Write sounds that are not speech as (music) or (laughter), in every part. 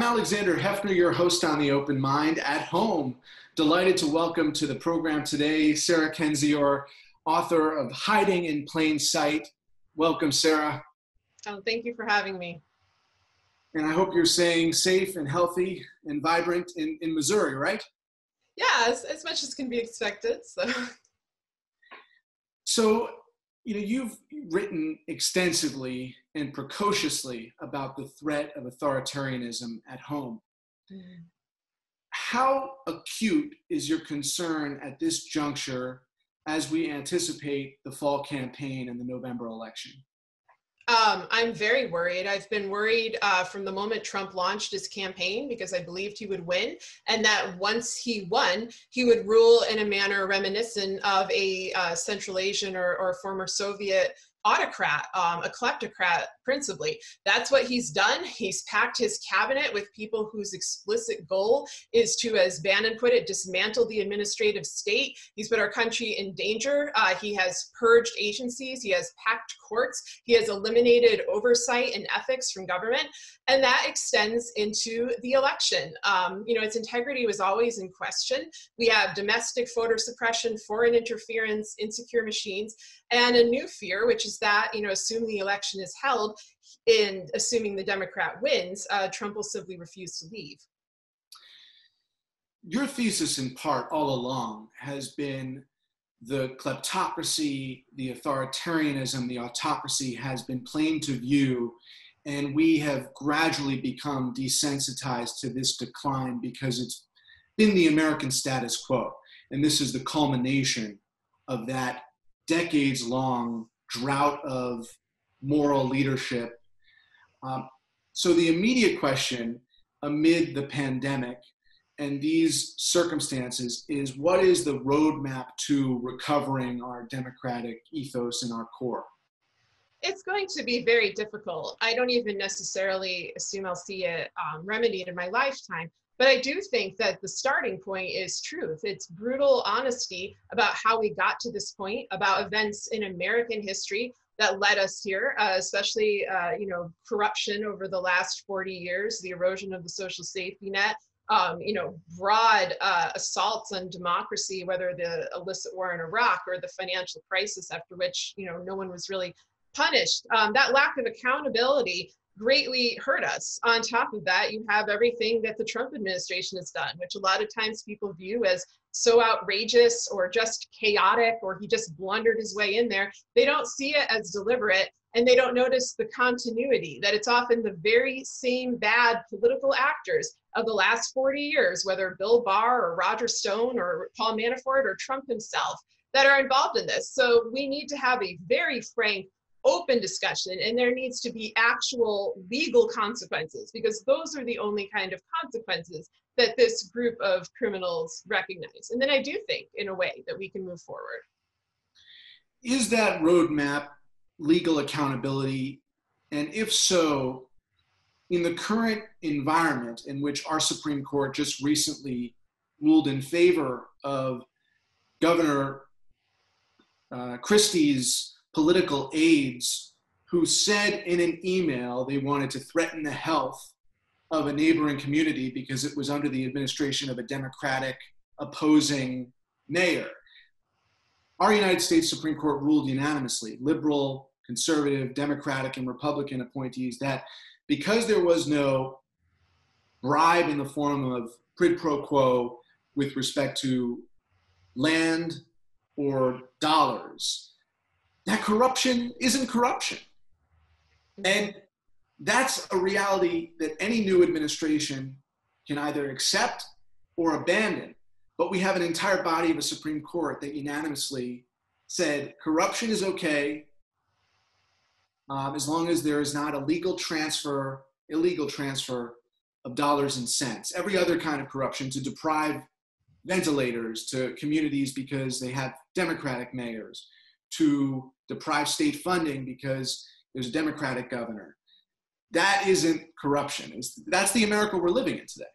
I'm Alexander Heffner, your host on The Open Mind at home. Delighted to welcome to the program today Sarah Kendzior, author of Hiding in Plain Sight. Welcome, Sarah. Oh, thank you for having me. And I hope you're staying safe and healthy and vibrant in, in Missouri, right? Yeah, as, as much as can be expected. So. so, you know, you've written extensively and precociously about the threat of authoritarianism at home. Mm. How acute is your concern at this juncture as we anticipate the fall campaign and the November election? Um, I'm very worried. I've been worried uh, from the moment Trump launched his campaign because I believed he would win, and that once he won, he would rule in a manner reminiscent of a uh, Central Asian or, or former Soviet autocrat, um, a kleptocrat principally. That's what he's done. He's packed his cabinet with people whose explicit goal is to, as Bannon put it, dismantle the administrative state. He's put our country in danger. Uh, he has purged agencies. He has packed courts. He has eliminated oversight and ethics from government. And that extends into the election. Um, you know, its integrity was always in question. We have domestic voter suppression, foreign interference, insecure machines, and a new fear, which is that, you know, assume the election is held, in assuming the Democrat wins, uh, Trump will simply refuse to leave. Your thesis, in part, all along, has been the kleptocracy, the authoritarianism, the autocracy has been plain to view, and we have gradually become desensitized to this decline because it's been the American status quo. And this is the culmination of that decades long drought of moral leadership. Um, so, the immediate question amid the pandemic and these circumstances is what is the roadmap to recovering our democratic ethos and our core? It's going to be very difficult. I don't even necessarily assume I'll see it um, remedied in my lifetime. But I do think that the starting point is truth. It's brutal honesty about how we got to this point, about events in American history that led us here, uh, especially uh, you know corruption over the last 40 years, the erosion of the social safety net, um, you know, broad uh, assaults on democracy, whether the illicit war in Iraq or the financial crisis after which, you know, no one was really punished. Um, that lack of accountability greatly hurt us. On top of that, you have everything that the Trump administration has done, which a lot of times people view as so outrageous or just chaotic or he just blundered his way in there. They don't see it as deliberate and they don't notice the continuity that it's often the very same bad political actors of the last 40 years, whether Bill Barr or Roger Stone or Paul Manafort or Trump himself, that are involved in this. So we need to have a very frank open discussion and there needs to be actual legal consequences because those are the only kind of consequences that this group of criminals recognize. And then I do think, in a way, that we can move forward. Is that roadmap legal accountability? And if so, in the current environment in which our Supreme Court just recently ruled in favor of Governor uh, Christie's political aides who said in an email they wanted to threaten the health of a neighboring community because it was under the administration of a Democratic opposing mayor. Our United States Supreme Court ruled unanimously, liberal, conservative, Democratic, and Republican appointees, that because there was no bribe in the form of quid pro quo with respect to land or dollars, that corruption isn't corruption. And that's a reality that any new administration can either accept or abandon. But we have an entire body of a Supreme Court that unanimously said corruption is okay um, as long as there is not a legal transfer, illegal transfer of dollars and cents. Every other kind of corruption to deprive ventilators to communities because they have Democratic mayors, to deprive state funding because there's a Democratic governor. That isn't corruption. That's the America we're living in today.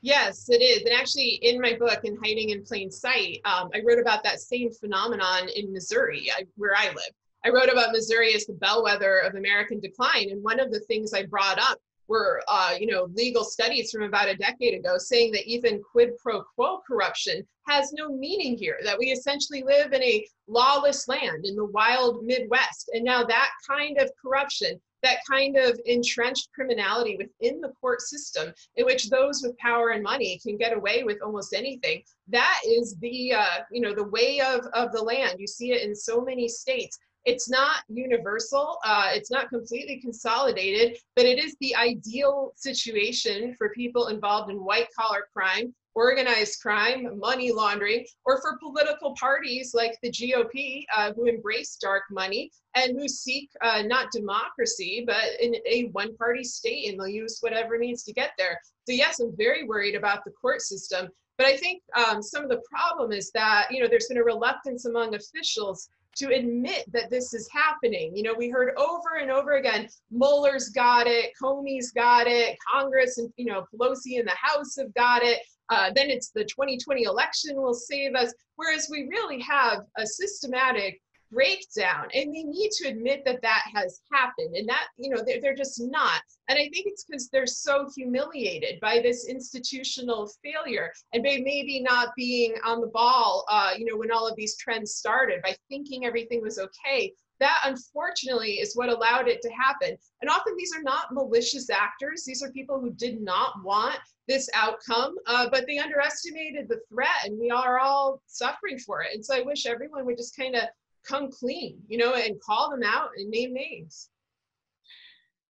Yes, it is. And actually, in my book, In Hiding in Plain Sight, um, I wrote about that same phenomenon in Missouri, where I live. I wrote about Missouri as the bellwether of American decline. And one of the things I brought up were, uh, you know, legal studies from about a decade ago saying that even quid pro quo corruption has no meaning here, that we essentially live in a lawless land in the wild Midwest. And now that kind of corruption, that kind of entrenched criminality within the court system in which those with power and money can get away with almost anything, that is the, uh, you know, the way of, of the land. You see it in so many states it's not universal, uh, it's not completely consolidated, but it is the ideal situation for people involved in white collar crime, organized crime, money laundering, or for political parties like the GOP uh, who embrace dark money and who seek uh, not democracy, but in a one party state, and they'll use whatever means to get there. So, yes, I'm very worried about the court system. But I think um, some of the problem is that, you know, there's been a reluctance among officials to admit that this is happening. You know, we heard over and over again, Mueller's got it, Comey's got it, Congress and, you know, Pelosi in the House have got it. Uh, then it's the 2020 election will save us. Whereas we really have a systematic breakdown. And they need to admit that that has happened and that you know they're, they're just not. And i think it's because they're so humiliated by this institutional failure and by maybe not being on the ball uh, you know when all of these trends started by thinking everything was okay. That unfortunately is what allowed it to happen. And often these are not malicious actors. These are people who did not want this outcome uh, but they underestimated the threat and we are all suffering for it. And so i wish everyone would just kind of come clean, you know, and call them out and name names.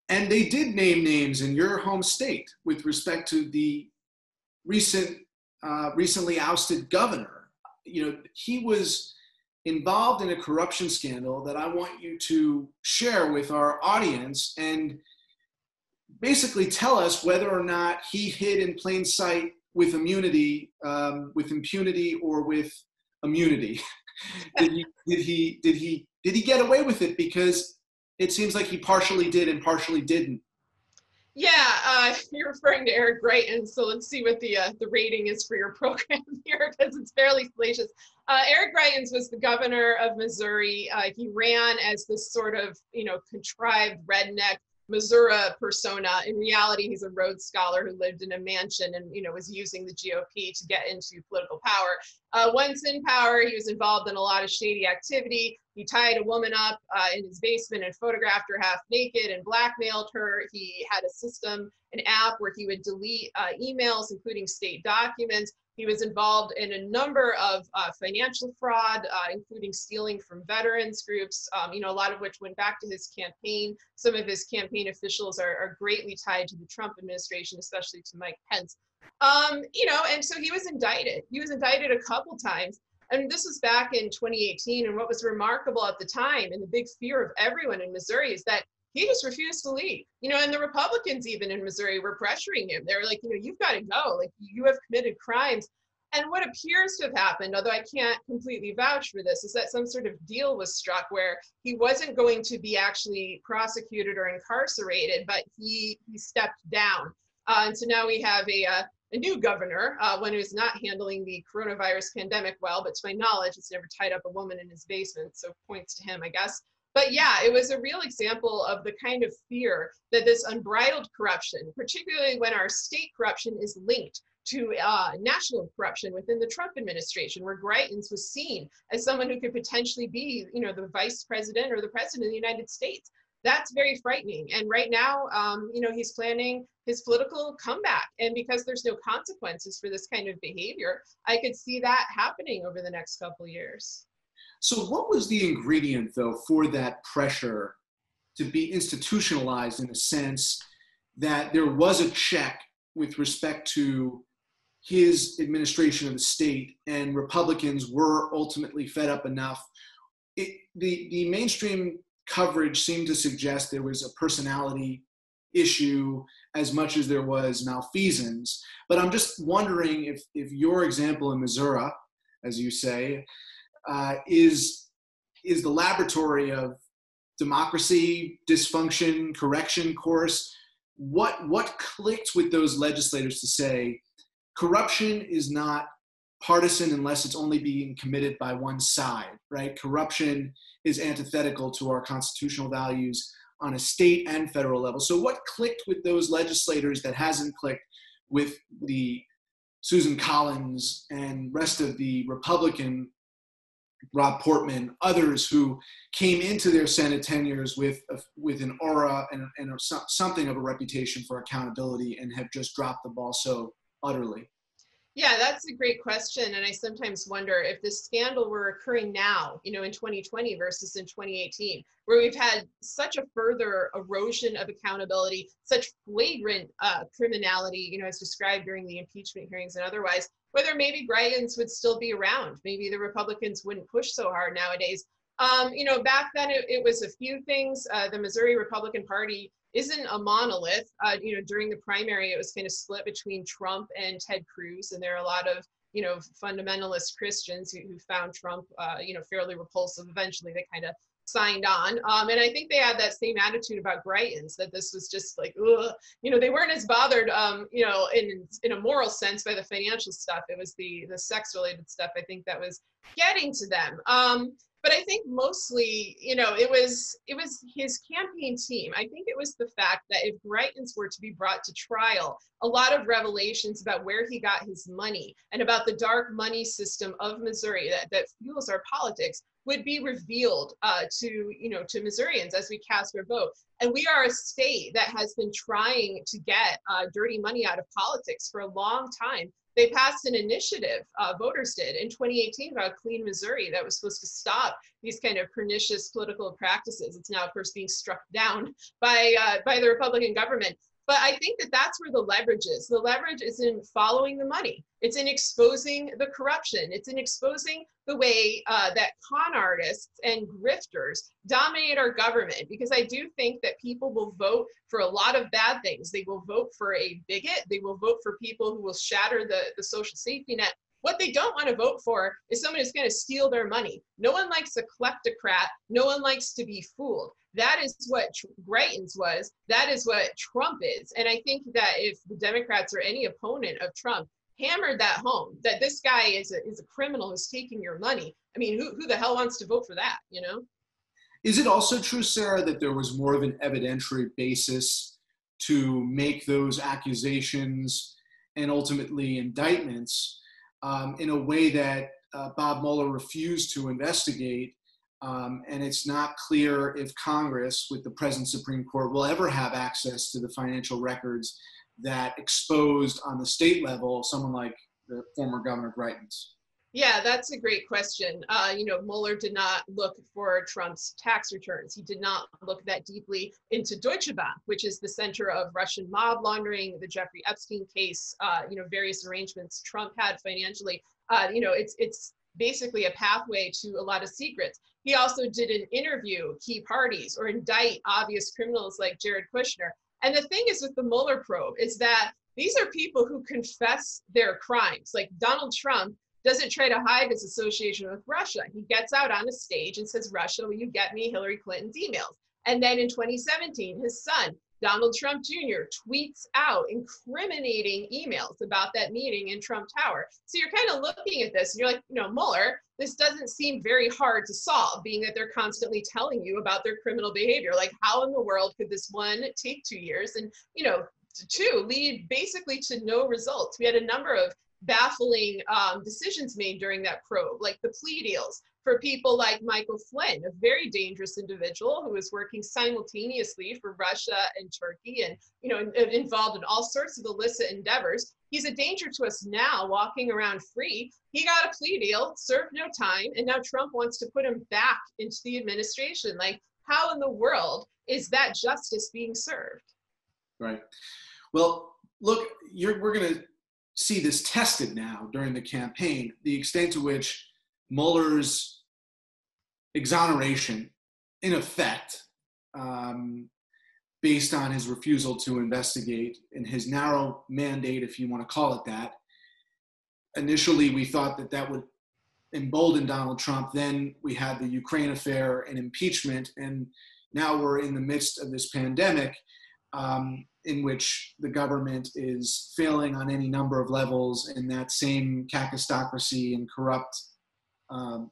And they did name names in your home state with respect to the recent, uh, recently ousted governor. You know, he was involved in a corruption scandal that I want you to share with our audience and basically tell us whether or not he hid in plain sight with immunity, um, with impunity, or with immunity. (laughs) did he did he did he did he get away with it? Because it seems like he partially did and partially didn't. Yeah uh, (laughs) you're referring to eric greitens so let's see what the uh, the rating is for your (laughs) program here because it's fairly salacious. Uh, eric greitens was the governor of missouri. Uh, he ran as this sort of you know contrived redneck Missouri persona. In reality, he's a Rhodes Scholar who lived in a mansion and you know was using the GOP to get into political power. Uh, once in power, he was involved in a lot of shady activity. He tied a woman up uh, in his basement and photographed her half naked and blackmailed her. He had a system, an app where he would delete uh, emails, including state documents. He was involved in a number of uh, financial fraud, uh, including stealing from veterans groups, um, you know, a lot of which went back to his campaign. Some of his campaign officials are, are greatly tied to the Trump administration, especially to Mike Pence. Um, you know, and so he was indicted. He was indicted a couple times. And this was back in 2018. And what was remarkable at the time, and the big fear of everyone in Missouri, is that he just refused to leave. You know, and the Republicans even in Missouri were pressuring him. They were like, you know, you've got to go. Like you have committed crimes. And what appears to have happened, although I can't completely vouch for this, is that some sort of deal was struck where he wasn't going to be actually prosecuted or incarcerated, but he he stepped down. Uh, and so now we have a, uh, a new governor, uh, one who's not handling the coronavirus pandemic well, but to my knowledge, it's never tied up a woman in his basement. So points to him, I guess but yeah, it was a real example of the kind of fear that this unbridled corruption, particularly when our state corruption is linked to uh, national corruption within the Trump administration, where Greitens was seen as someone who could potentially be, you know, the vice president or the president of the United States. That's very frightening. And right now, um, you know, he's planning his political comeback. And because there's no consequences for this kind of behavior, I could see that happening over the next couple years. So, what was the ingredient, though, for that pressure to be institutionalized in a sense that there was a check with respect to his administration of the state, and Republicans were ultimately fed up enough? It, the, the mainstream coverage seemed to suggest there was a personality issue as much as there was malfeasance. But I'm just wondering if, if your example in Missouri, as you say, uh, is is the laboratory of democracy, dysfunction, correction course. What what clicked with those legislators to say corruption is not partisan unless it's only being committed by one side, right? Corruption is antithetical to our constitutional values. on a state and federal level. So, what clicked with those legislators that hasn't clicked with the Susan Collins and rest of the Republican Rob Portman, others who came into their Senate tenures with with an aura and, and something of a reputation for accountability and have just dropped the ball so utterly. Yeah, that's a great question. And I sometimes wonder if this scandal were occurring now, you know, in 2020 versus in 2018, where we've had such a further erosion of accountability, such flagrant uh, criminality, you know, as described during the impeachment hearings and otherwise, whether maybe Greitens would still be around. Maybe the Republicans wouldn't push so hard nowadays. Um, you know, back then it, it was a few things. Uh, the Missouri Republican Party isn't a monolith. Uh, you know, during the primary, it was kind of split between Trump and Ted Cruz, and there are a lot of you know fundamentalist Christians who, who found Trump uh, you know fairly repulsive. Eventually, they kind of signed on, um, and I think they had that same attitude about Greitens that this was just like, ugh. you know, they weren't as bothered, um, you know, in in a moral sense by the financial stuff. It was the the sex related stuff. I think that was getting to them. Um, but I think mostly, you know, it was it was his campaign team. I think it was the fact that if Greitens were to be brought to trial, a lot of revelations about where he got his money and about the dark money system of Missouri that, that fuels our politics would be revealed uh, to you know to Missourians as we cast our vote. And we are a state that has been trying to get uh, dirty money out of politics for a long time they passed an initiative, uh, voters did, in 2018 about Clean Missouri that was supposed to stop these kind of pernicious political practices. It's now, of course, being struck down (laughs) by, uh, by the Republican government. But I think that that's where the leverage is. The leverage is in following the money. It's in exposing the corruption. It's in exposing the way uh, that con artists and grifters dominate our government. Because I do think that people will vote for a lot of bad things. They will vote for a bigot. They will vote for people who will shatter the, the social safety net. What they don't want to vote for is someone who's going to steal their money. No one likes a kleptocrat. No one likes to be fooled. That is what Greitens was. That is what Trump is. And I think that if the Democrats or any opponent of Trump hammered that home, that this guy is a, is a criminal who's taking your money, I mean, who, who the hell wants to vote for that, you know? Is it also true, Sarah, that there was more of an evidentiary basis to make those accusations and ultimately indictments um, in a way that uh, Bob Mueller refused to investigate um, and it's not clear if Congress, with the present Supreme Court, will ever have access to the financial records that exposed on the state level someone like the former Governor Greitens. Yeah, that's a great question. Uh, you know, Mueller did not look for Trump's tax returns. He did not look that deeply into Deutsche Bank, which is the center of Russian mob laundering, the Jeffrey Epstein case, uh, you know, various arrangements Trump had financially. Uh, you know, it's it's basically a pathway to a lot of secrets. He also didn't interview key parties or indict obvious criminals like Jared Kushner. And the thing is with the Mueller probe is that these are people who confess their crimes. Like Donald Trump doesn't try to hide his association with Russia. He gets out on a stage and says, Russia, will you get me Hillary Clinton's emails? And then in 2017, his son Donald Trump Jr. tweets out incriminating emails about that meeting in Trump Tower. So you're kind of looking at this and you're like, you know, Mueller, this doesn't seem very hard to solve, being that they're constantly telling you about their criminal behavior. Like, how in the world could this one take two years and, you know, two lead basically to no results? We had a number of baffling um, decisions made during that probe, like the plea deals for people like Michael Flynn, a very dangerous individual who is working simultaneously for Russia and Turkey and, you know, involved in all sorts of illicit endeavors. He's a danger to us now, walking around free. He got a plea deal, served no time, and now Trump wants to put him back into the administration. Like, how in the world is that justice being served? Right. Well, look, we're going to see this tested now during the campaign, the extent to which Mueller's exoneration, in effect, um, based on his refusal to investigate and his narrow mandate, if you want to call it that. Initially, we thought that that would embolden Donald Trump. Then we had the Ukraine affair and impeachment, and now we're in the midst of this pandemic um, in which the government is failing on any number of levels, and that same kakistocracy and corrupt um,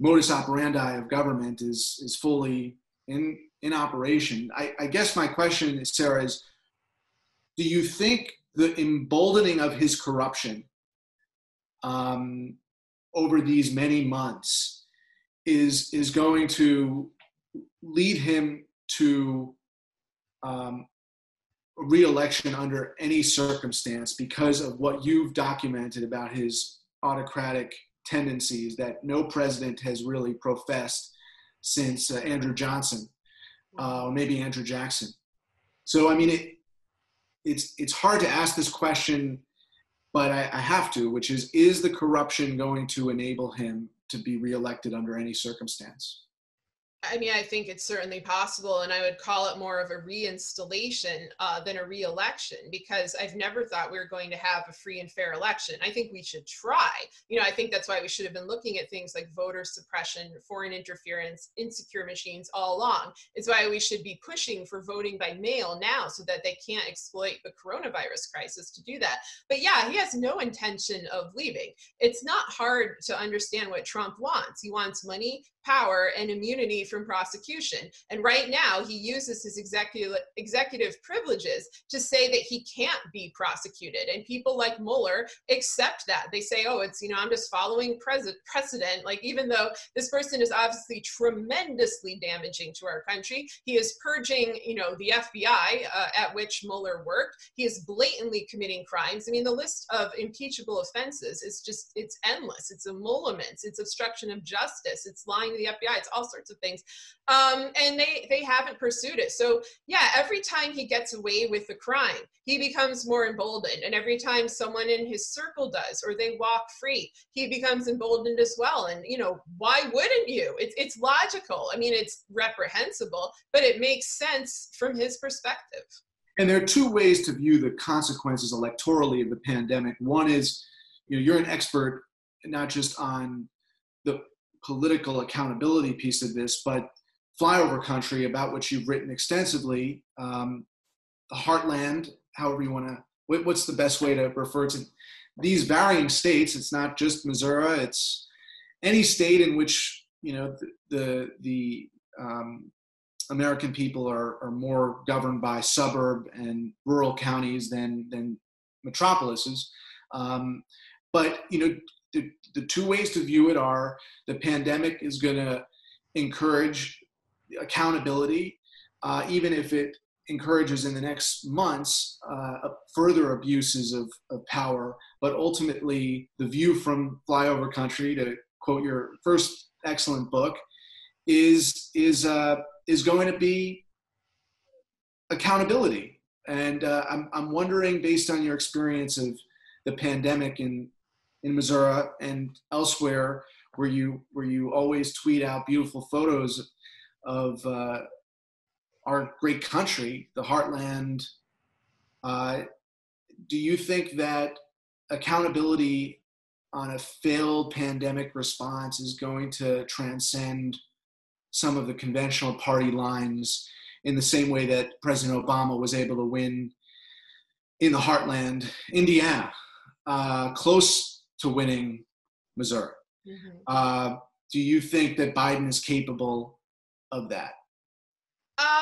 modus operandi of government is is fully in in operation. I, I guess my question, is, Sarah, is do you think the emboldening of his corruption um, over these many months is is going to lead him to um, reelection under any circumstance because of what you've documented about his autocratic tendencies that no president has really professed since uh, Andrew Johnson, uh, or maybe Andrew Jackson. So I mean, it, it's it's hard to ask this question, but I, I have to, which is: Is the corruption going to enable him to be reelected under any circumstance? I mean, I think it's certainly possible, and I would call it more of a reinstallation uh, than a re-election because I've never thought we were going to have a free and fair election. I think we should try. You know, I think that's why we should have been looking at things like voter suppression, foreign interference, insecure machines all along. It's why we should be pushing for voting by mail now so that they can't exploit the coronavirus crisis to do that. But yeah, he has no intention of leaving. It's not hard to understand what Trump wants. He wants money, power, and immunity from prosecution. And right now, he uses his executive executive privileges to say that he can't be prosecuted. And people like Mueller accept that. They say, "Oh, it's you know, I'm just following pres- precedent." Like even though this person is obviously tremendously damaging to our country, he is purging, you know, the FBI uh, at which Mueller worked. He is blatantly committing crimes. I mean, the list of impeachable offenses is just it's endless. It's emoluments. It's obstruction of justice. It's lying to the FBI. It's all sorts of things things um, and they they haven't pursued it. So yeah every time he gets away with the crime he becomes more emboldened. And every time someone in his circle does or they walk free he becomes emboldened as well. And you know why wouldn't you? It's, it's logical. I mean it's reprehensible but it makes sense from his perspective. And there are two ways to view the consequences electorally of the pandemic. One is you know you're an expert not just on the political accountability piece of this, but flyover country about which you've written extensively, um, the heartland, however you want to, what's the best way to refer to these varying states? It's not just Missouri, it's any state in which, you know, the, the, the um, American people are, are more governed by suburb and rural counties than, than metropolises. Um, but, you know, the, the two ways to view it are the pandemic is going to encourage accountability, uh, even if it encourages in the next months uh, further abuses of, of power. But ultimately, the view from flyover country, to quote your first excellent book, is is uh, is going to be accountability. And uh, I'm I'm wondering, based on your experience of the pandemic in in Missouri and elsewhere where you where you always tweet out beautiful photos of uh, our great country, the heartland. Uh, do you think that accountability on a failed pandemic response is going to transcend some of the conventional party lines in the same way that President Obama was able to win in the heartland, Indiana, uh, close to winning Missouri. Mm-hmm. Uh, do you think that Biden is capable of that?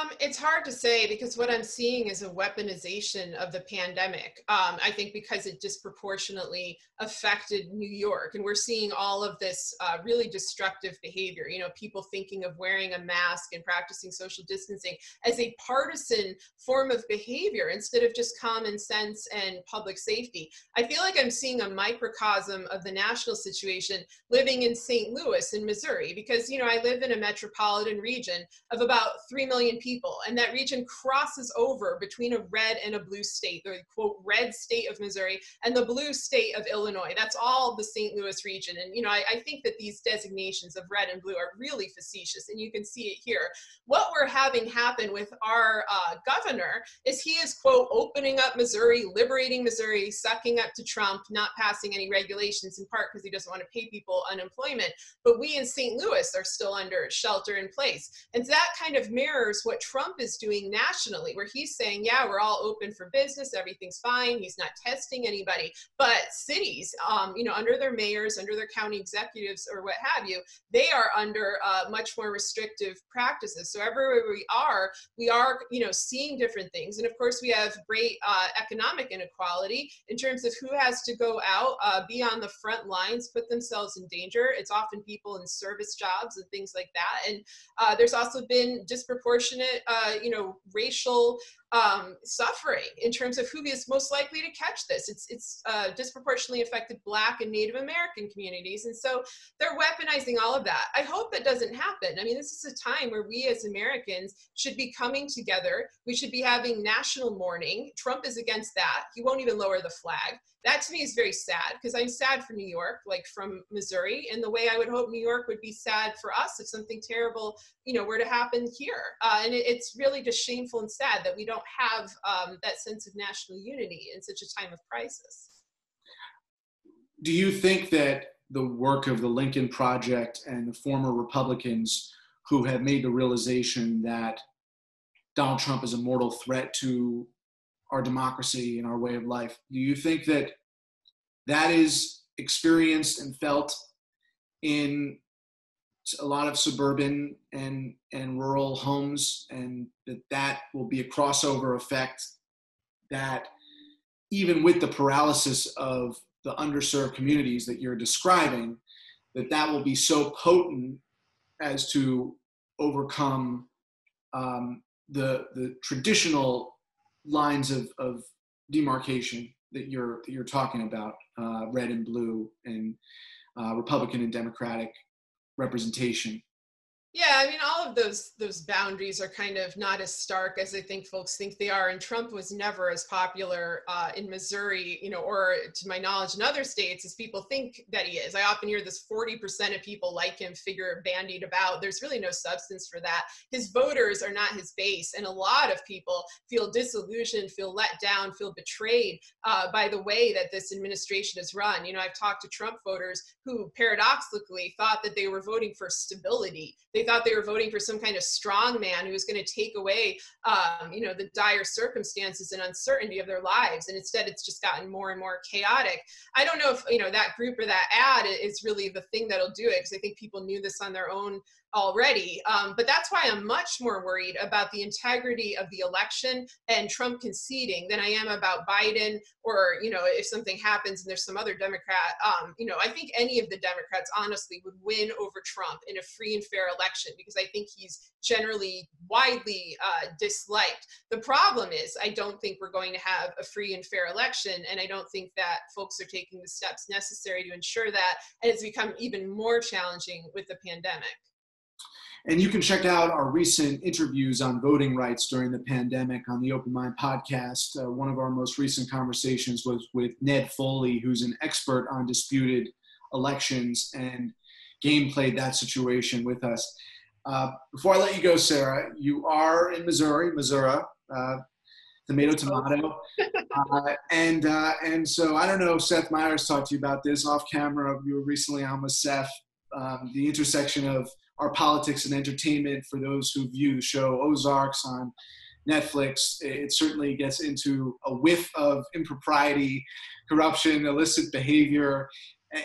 Um, it's hard to say because what I'm seeing is a weaponization of the pandemic. Um, I think because it disproportionately affected New York, and we're seeing all of this uh, really destructive behavior. You know, people thinking of wearing a mask and practicing social distancing as a partisan form of behavior instead of just common sense and public safety. I feel like I'm seeing a microcosm of the national situation living in St. Louis in Missouri because you know I live in a metropolitan region of about three million million people, and that region crosses over between a red and a blue state, the quote red state of Missouri and the blue state of Illinois. That's all the St. Louis region. And you know, I, I think that these designations of red and blue are really facetious, and you can see it here. What we're having happen with our uh, governor is he is quote opening up Missouri, liberating Missouri, sucking up to Trump, not passing any regulations in part because he doesn't want to pay people unemployment. But we in St. Louis are still under shelter in place, and that kind of mirrors what what Trump is doing nationally, where he's saying, yeah, we're all open for business, everything's fine, he's not testing anybody. But cities, um, you know, under their mayors, under their county executives, or what have you, they are under uh, much more restrictive practices. So everywhere we are, we are, you know, seeing different things. And of course, we have great uh, economic inequality in terms of who has to go out, uh, be on the front lines, put themselves in danger. It's often people in service jobs and things like that. And uh, there's also been disproportionate, uh, you know, racial um, suffering in terms of who is most likely to catch this. It's it's uh, disproportionately affected Black and Native American communities, and so they're weaponizing all of that. I hope that doesn't happen. I mean, this is a time where we as Americans should be coming together. We should be having national mourning. Trump is against that. He won't even lower the flag that to me is very sad because I'm sad for New York, like from Missouri, and the way I would hope New York would be sad for us if something terrible, you know, were to happen here. Uh, and it, it's really just shameful and sad that we don't have um, that sense of national unity in such a time of crisis. Do you think that the work of the Lincoln Project and the former Republicans who have made the realization that Donald Trump is a mortal threat to our democracy and our way of life. Do you think that that is experienced and felt in a lot of suburban and and rural homes and that that will be a crossover effect that even with the paralysis of the underserved communities that you're describing that that will be so potent as to overcome um, the the traditional lines of, of demarcation that you're that you're talking about, uh, red and blue, and uh, Republican and Democratic representation. Yeah, I mean, all of those those boundaries are kind of not as stark as I think folks think they are. And Trump was never as popular uh, in Missouri, you know, or to my knowledge, in other states as people think that he is. I often hear this: forty percent of people like him figure bandied about. There's really no substance for that. His voters are not his base, and a lot of people feel disillusioned, feel let down, feel betrayed uh, by the way that this administration is run. You know, I've talked to Trump voters who paradoxically thought that they were voting for stability they thought they were voting for some kind of strong man who was going to take away, um, you know, the dire circumstances and uncertainty of their lives. And instead, it's just gotten more and more chaotic. I don't know if, you know, that group or that ad is really the thing that'll do it because I think people knew this on their own already. Um, but that's why I'm much more worried about the integrity of the election and Trump conceding than I am about Biden or, you know, if something happens and there's some other Democrat. Um, you know, I think any of the Democrats honestly would win over Trump in a free and fair election because I think he's generally widely uh, disliked. The problem is, I don't think we're going to have a free and fair election, and I don't think that folks are taking the steps necessary to ensure that. And it's become even more challenging with the pandemic. And you can check out our recent interviews on voting rights during the pandemic on the Open Mind podcast. Uh, one of our most recent conversations was with Ned Foley, who's an expert on disputed elections and game played that situation with us. Uh, before I let you go, Sarah, you are in Missouri, Missouri, uh, tomato, tomato. (laughs) Uh, and, uh, and so I don't know Seth Meyers talked to you about this off camera. You were recently on with Seth, um, the intersection of our politics and entertainment for those who view the show Ozarks on Netflix. It certainly gets into a whiff of impropriety, corruption, illicit behavior,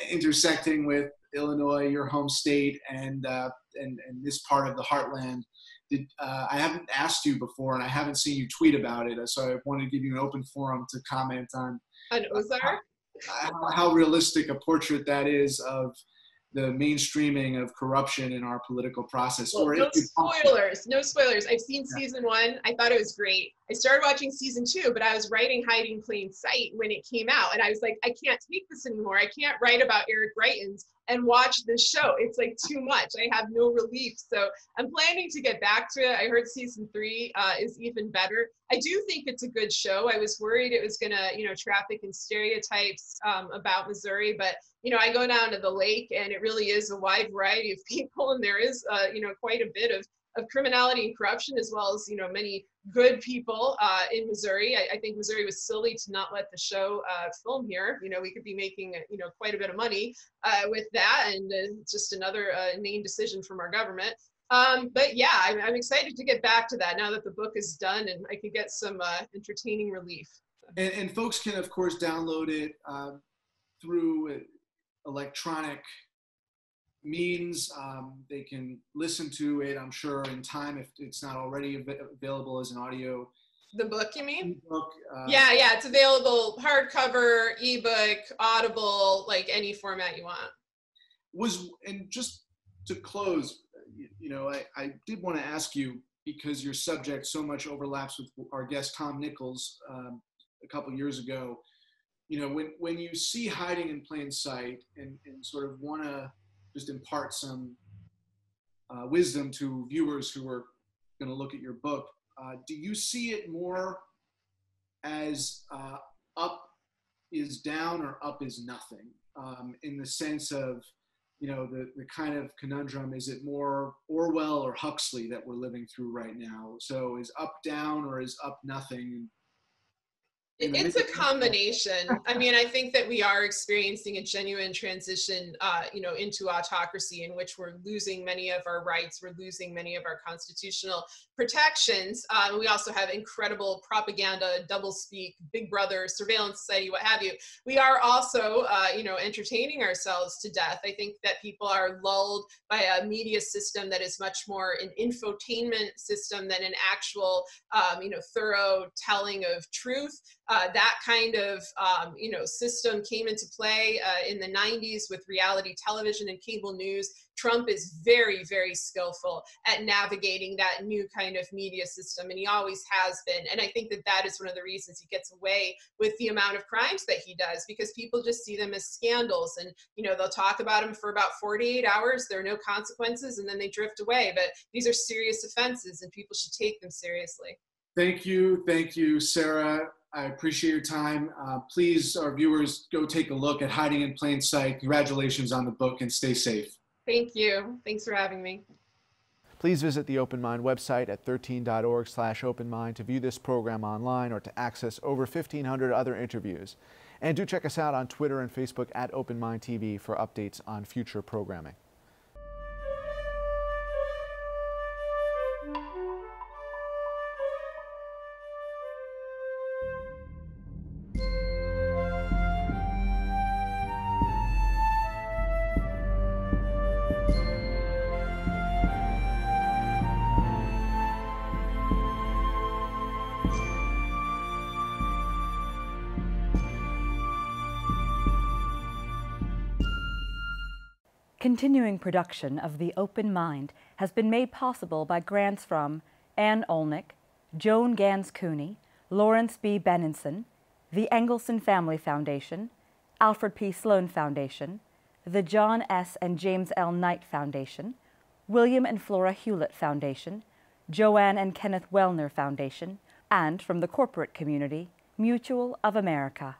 intersecting with Illinois, your home state, and uh, and, and this part of the heartland. Did, uh, I haven't asked you before, and I haven't seen you tweet about it, so I wanted to give you an open forum to comment on. On Ozark. How, how realistic a portrait that is of the mainstreaming of corruption in our political process. Well, or no spoilers, no spoilers. I've seen season one. I thought it was great. I started watching season two, but I was writing Hiding Plain Sight when it came out. And I was like, I can't take this anymore. I can't write about Eric Greitens and watch this show. It's like too much. I have no relief. So I'm planning to get back to it. I heard season three uh, is even better. I do think it's a good show. I was worried it was gonna, you know, traffic and stereotypes um, about Missouri, but you know, I go down to the lake and it really is a wide variety of (laughs) people, and there is, uh, you know, quite a bit of of criminality and corruption, as well as you know many good people uh, in Missouri. I, I, think Missouri was silly to not let the show uh, film here. You know, we could be making you know quite a bit of money uh, with that, and uh, just another uh, inane decision from our government. Um, but yeah, I'm, I'm, excited to get back to that now that the book is done and I can get some uh, entertaining relief. And, and, folks can, of course, download it uh, through electronic means. Um, they can listen to it, I'm sure, in time if it's not already av- available as an audio. The book, you mean? Book, uh, yeah, yeah, it's available hardcover, ebook, Audible, like any format you want. Was and just to close, you know, I, I did want to ask you because your subject so much overlaps with our guest Tom Nichols um, a couple years ago. You know, when when you see hiding in plain sight and, and sort of want to just impart some uh, wisdom to viewers who are going to look at your book, uh, do you see it more as uh, up is down or up is nothing? Um, in the sense of you know the, the kind of conundrum is it more orwell or huxley that we're living through right now? So is up down or is up nothing it's a combination. I mean, I think that we are experiencing a genuine transition, uh, you know, into autocracy in which we're losing many of our rights, we're losing many of our constitutional protections. Um, we also have incredible propaganda, doublespeak, Big Brother, surveillance society, what have you. We are also, uh, you know, entertaining ourselves to death. I think that people are lulled by a media system that is much more an infotainment system than an actual, um, you know, thorough telling of truth. Uh, that kind of um, you know system came into play uh, in the 90s with reality television and cable news Trump is very, very skillful at navigating that new kind of media system, and he always has been. And I think that that is one of the reasons he gets away with the amount of crimes that he does because people just see them as scandals, and you know they'll talk about him for about 48 hours. There are no consequences, and then they drift away. But these are serious offenses, and people should take them seriously. Thank you, thank you, Sarah. I appreciate your time. Uh, please, our viewers, go take a look at Hiding in Plain Sight. Congratulations on the book and stay safe. Thank you. Thanks for having me. Please visit the Open Mind website at 13.org slash openmind to view this program online or to access over 1,500 other interviews. And do check us out on Twitter and Facebook at Open Mind TV for updates on future programming. Continuing production of The Open Mind has been made possible by grants from Ann Olnick, Joan Gans Cooney, Lawrence B. Benenson, the Engelson Family Foundation, Alfred P. Sloan Foundation, the John S. and James L. Knight Foundation, William and Flora Hewlett Foundation, Joanne and Kenneth Wellner Foundation, and from the corporate community, Mutual of America.